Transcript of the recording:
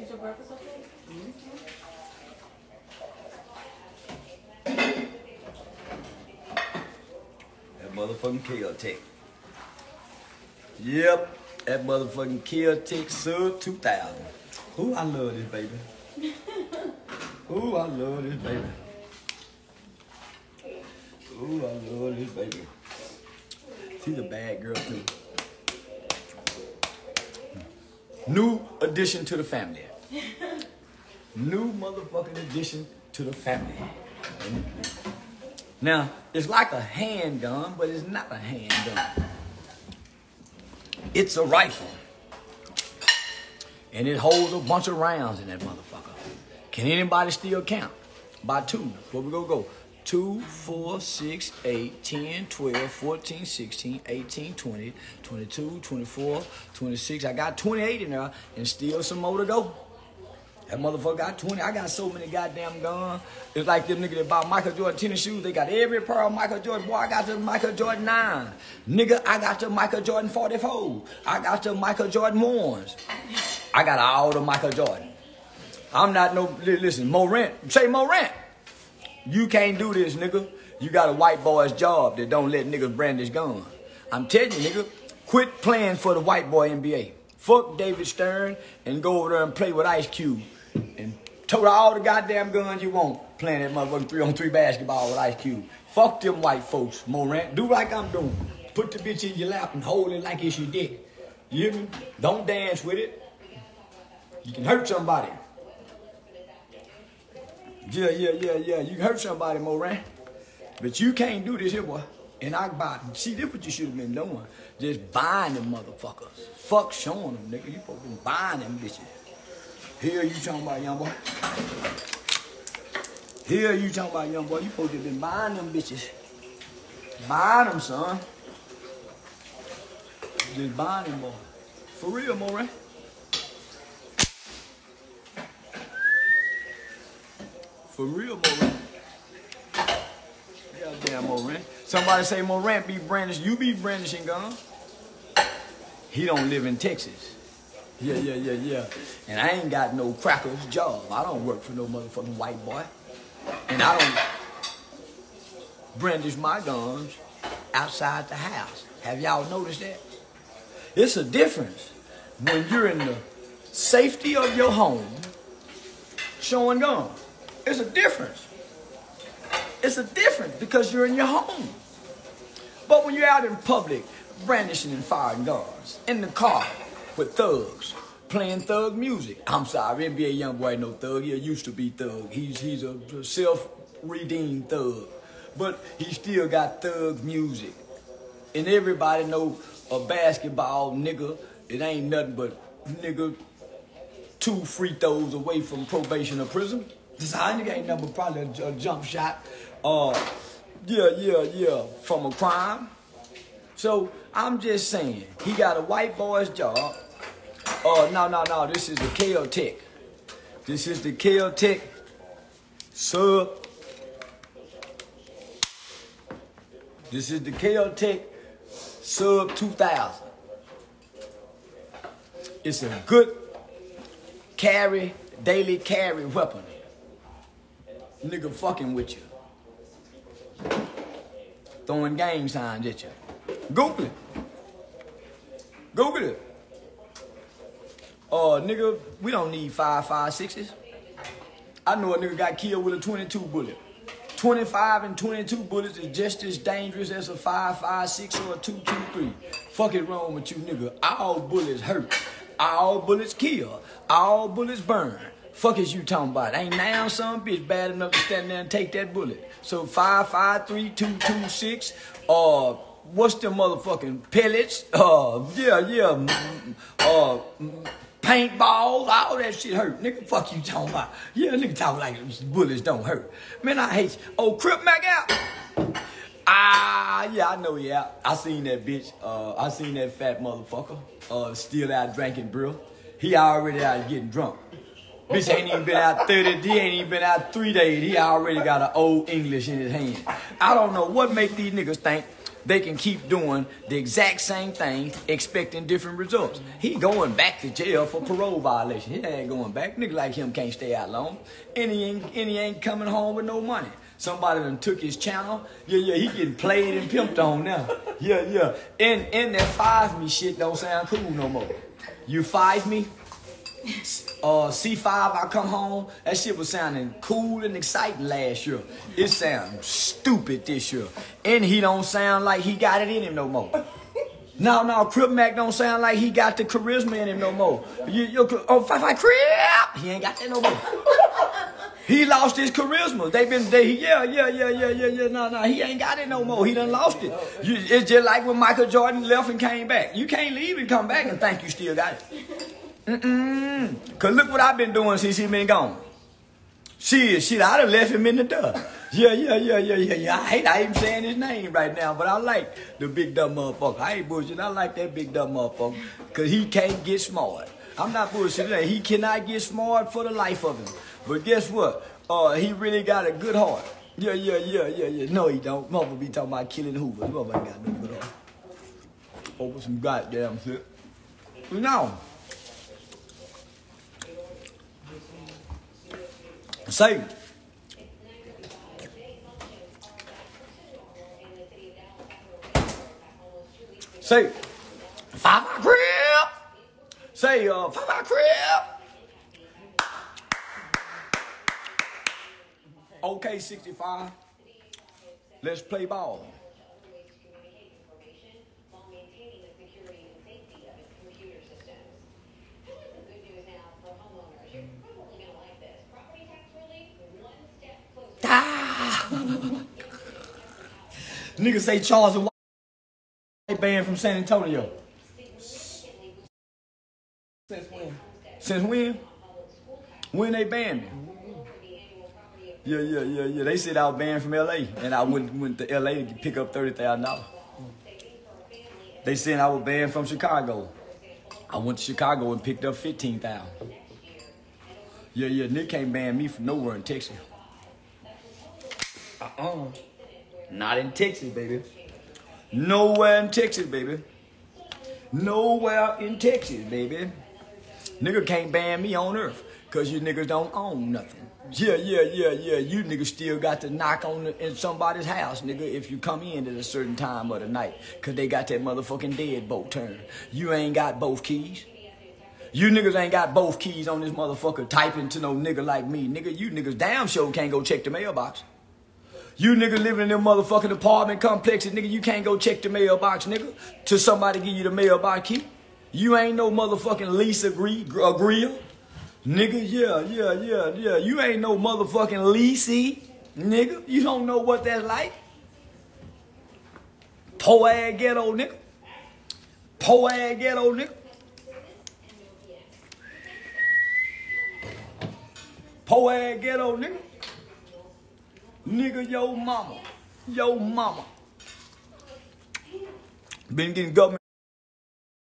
Is your breakfast okay? That motherfucking Kel-Tec. Yep, that motherfucking Kel-Tec sub 2000. Ooh, I love this baby. Ooh, I love this baby. Ooh, I love this baby. She's a bad girl too. New addition to the family. New motherfucking addition to the family. Now, it's like a handgun, but it's not a handgun. It's a rifle. And it holds a bunch of rounds in that motherfucker. Can anybody still count? By two. Where we gonna go? 2, 4, 6, 8, 10, 12, 14, 16, 18, 20, 22, 24, 26. I got 28 in there and still some more to go. That motherfucker got 20. I got so many goddamn guns. It's like them niggas that bought Michael Jordan tennis shoes. They got every pair of Michael Jordan. Boy, I got the Michael Jordan 9. Nigga, I got the Michael Jordan 44. I got the Michael Jordan 1s. I got all the Michael Jordan. I'm not no, listen, Morant. Say Morant. You can't do this, nigga. You got a white boy's job that don't let niggas brandish guns. I'm telling you, nigga, quit playing for the white boy NBA. Fuck David Stern and go over there and play with Ice Cube. And tote all the goddamn guns you want playing that motherfucking three on three basketball with Ice Cube. Fuck them white folks, Morant. Do like I'm doing. Put the bitch in your lap and hold it like it's your dick. You hear me? Don't dance with it. You can hurt somebody. Yeah, yeah, yeah, yeah. You can hurt somebody, Moran. But you can't do this here, boy. And I buy. See, this what you should have been doing. Just buying them motherfuckers. Fuck showing them, nigga. You to buying them bitches. Here you talking about, young boy. Here you talking about, young boy. You supposed to be buying them bitches. Buying them, son. Just buying them, boy. For real, Moran. For real, Morant. Goddamn Morant. Somebody say Morant be brandishing. You be brandishing gun. He don't live in Texas. Yeah, yeah, yeah, yeah. And I ain't got no crackers job. I don't work for no motherfucking white boy. And I don't brandish my guns outside the house. Have y'all noticed that? It's a difference when you're in the safety of your home showing guns. It's a difference. It's a difference because you're in your home. But when you're out in public, brandishing and firing guns, in the car with thugs, playing thug music. I'm sorry, NBA YoungBoy no thug. He used to be thug. He's he's a self-redeemed thug. But he still got thug music. And everybody know a basketball nigga, it ain't nothing but nigga two free throws away from probation or prison. This nigga ain't nothing but probably a, a jump shot. Uh, yeah, yeah, yeah, from a crime. So I'm just saying, he got a white boy's job. Uh, no, no, no, this is the Kel-Tec. This is the Kel-Tec sub. This is the Kel-Tec sub 2000. It's a good carry, daily carry weapon. Nigga fucking with you. Throwing gang signs at you. Google it. Google it. Uh, nigga, we don't need five, five, sixes. I know a nigga got killed with a 22 bullet. 25 and 22 bullets is just as dangerous as a 5.56 or a 2.23. Fuck it wrong with you, nigga. All bullets hurt. All bullets kill. All bullets burn. Fuck is you talking about? Ain't now some bitch bad enough to stand there and take that bullet. So 5.53, 2.26, uh, what's the motherfucking pellets? Uh, yeah, yeah, mm, uh, mm, paintballs, all that shit hurt. Nigga, fuck you talking about? Yeah, nigga talking like bullets don't hurt. Man, I hate you. Oh, Crip Mac out. Ah, yeah, I know, yeah. I seen that bitch. Uh, I seen that fat motherfucker. Uh, still out drinking, bro. He already out getting drunk. Bitch ain't even been out 30, he ain't even been out three days. He already got an old English in his hand. I don't know what make these niggas think they can keep doing the exact same thing, expecting different results. He going back to jail for parole violation. He ain't going back. Nigga like him can't stay out long. And he ain't, and he ain't coming home with no money. Somebody done took his channel. Yeah, yeah, he getting played and pimped on now. Yeah, yeah. And, and that five me shit don't sound cool no more. You five me? Uh, C5, I come home, that shit was sounding cool and exciting last year. It sounds stupid this year. And he don't sound like he got it in him no more. No, no, Crip Mac don't sound like he got the charisma in him no more. You, you, oh, Five Five Crip! He ain't got that no more. He lost his charisma. They been, they, yeah, yeah, yeah, yeah, yeah, yeah. No, no, he ain't got it no more. He done lost it. You, it's just like when Michael Jordan left and came back. You can't leave and come back and think you still got it. Mm-mm. Cause look what I've been doing since he been gone. Shit, shit, I'd have left him in the dust. Yeah, yeah, yeah, yeah, yeah, yeah. I hate I ain't saying his name right now, but I like the big dumb motherfucker. I ain't bullshit. I like that big dumb motherfucker. Cause he can't get smart. I'm not bullshitting. He cannot get smart for the life of him. But guess what? Uh, he really got a good heart. Yeah, yeah, yeah, yeah, yeah. No, he don't. Mother be talking about killing Hoover. Mother ain't got no good heart. Over some goddamn shit. No. Say. Say. Five crib. Say, uh, five crib. Okay, 65. Let's play ball. Niggas say Charleston White banned from San Antonio. Since when? Since when? When they banned me? Yeah, yeah, yeah, yeah. They said I was banned from LA and I went went to LA to pick up thirty thousand dollars. They said I was banned from Chicago. I went to Chicago and picked up fifteen thousand. Yeah, yeah, Nick can't ban me from nowhere in Texas. Uh-uh. Not in Texas, baby. Nowhere in Texas, baby. Nowhere in Texas, baby. Nigga can't ban me on earth. Cause you niggas don't own nothing. Yeah, yeah, yeah, yeah. You niggas still got to knock on the, in somebody's house, nigga, if you come in at a certain time of the night. Cause they got that motherfucking deadbolt turn. You ain't got both keys. You niggas ain't got both keys on this motherfucker typing to no nigga like me. Nigga, you niggas damn sure can't go check the mailbox. You nigga living in them motherfucking apartment complexes, nigga, you can't go check the mailbox, nigga, till somebody give you the mailbox key. You ain't no motherfucking lease agree, agreeer. Nigga, yeah, yeah, yeah, yeah. You ain't no motherfucking leasey, nigga. You don't know what that's like. Poor ass ghetto, nigga. Poor ass ghetto, nigga. Poor ass ghetto, nigga. Nigga, yo mama. Yo mama. Been getting government.